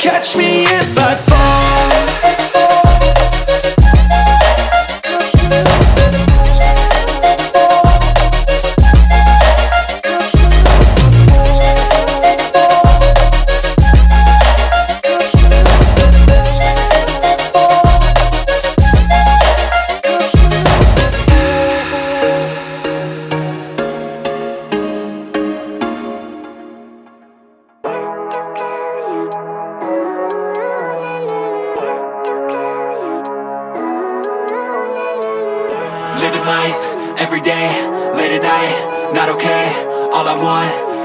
catch me if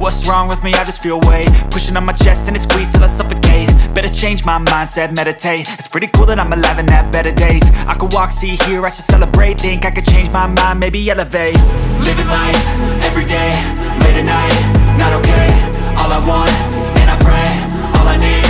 What's wrong with me? I just feel weight Pushing on my chest and it squeezes till I suffocate. Better change my mindset, meditate. It's pretty cool that I'm alive and have better days. I could walk, see, hear, I should celebrate. Think I could change my mind, maybe elevate. Living life, every day, late at night Not okay, all I want, and I pray All I need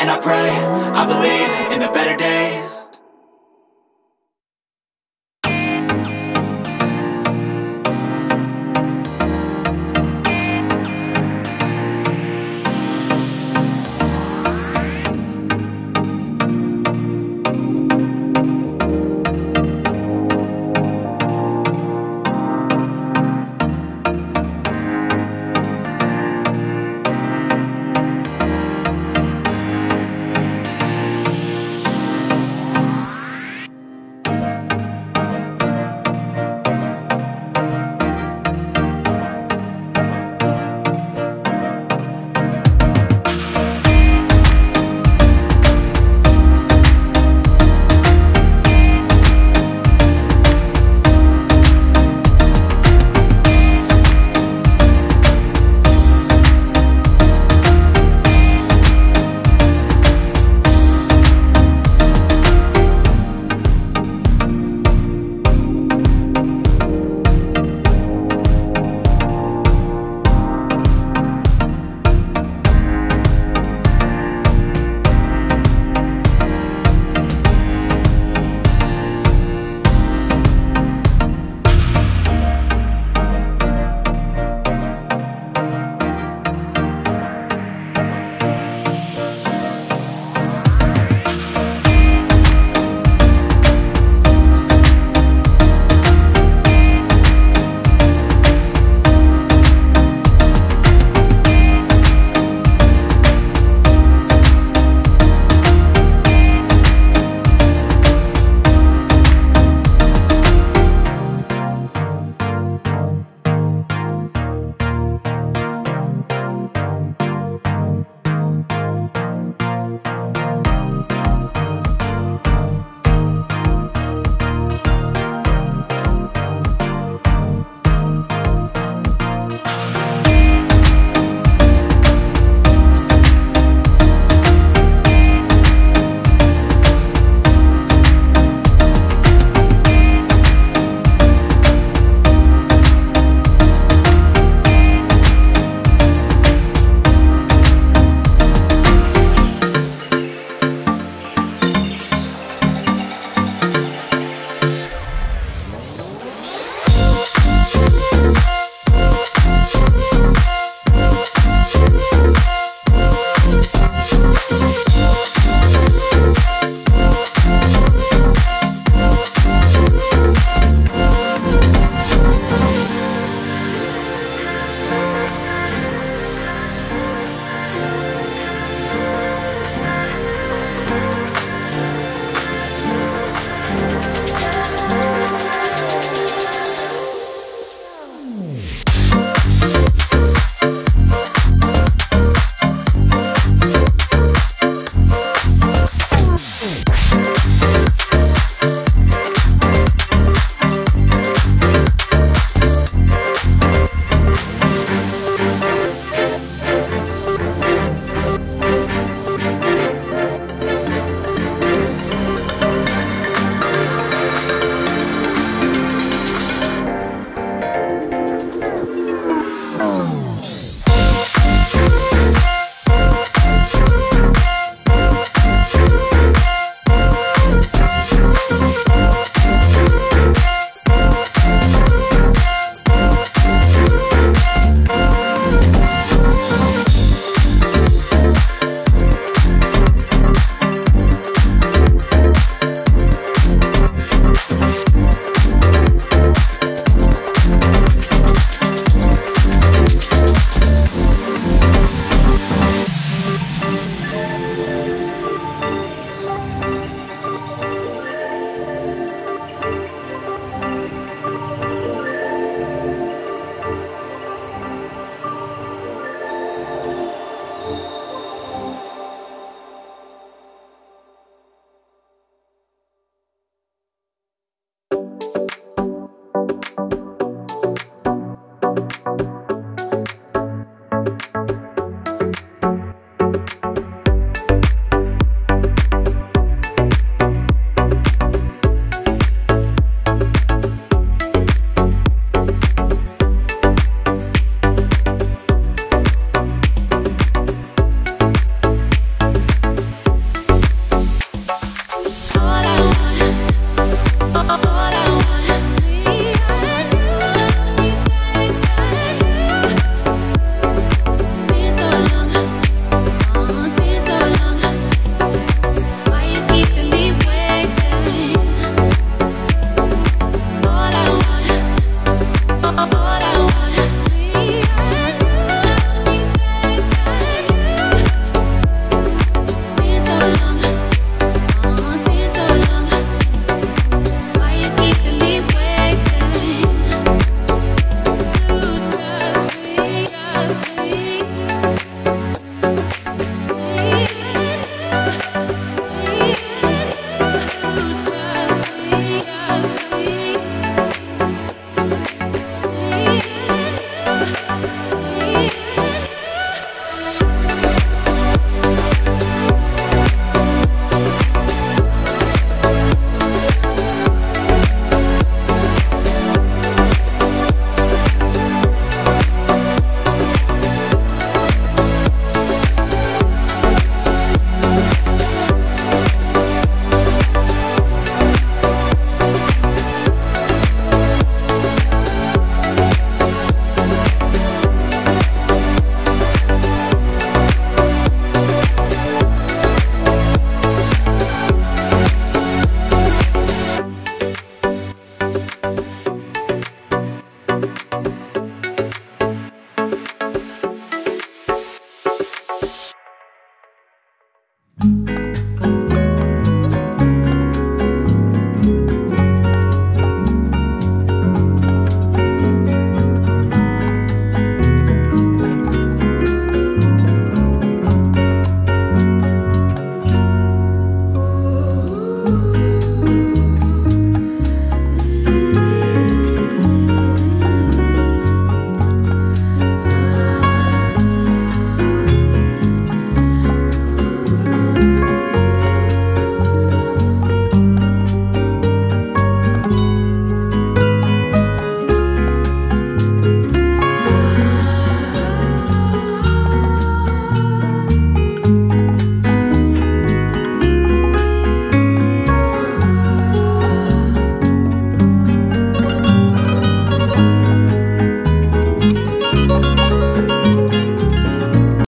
and I pray I believe in the better days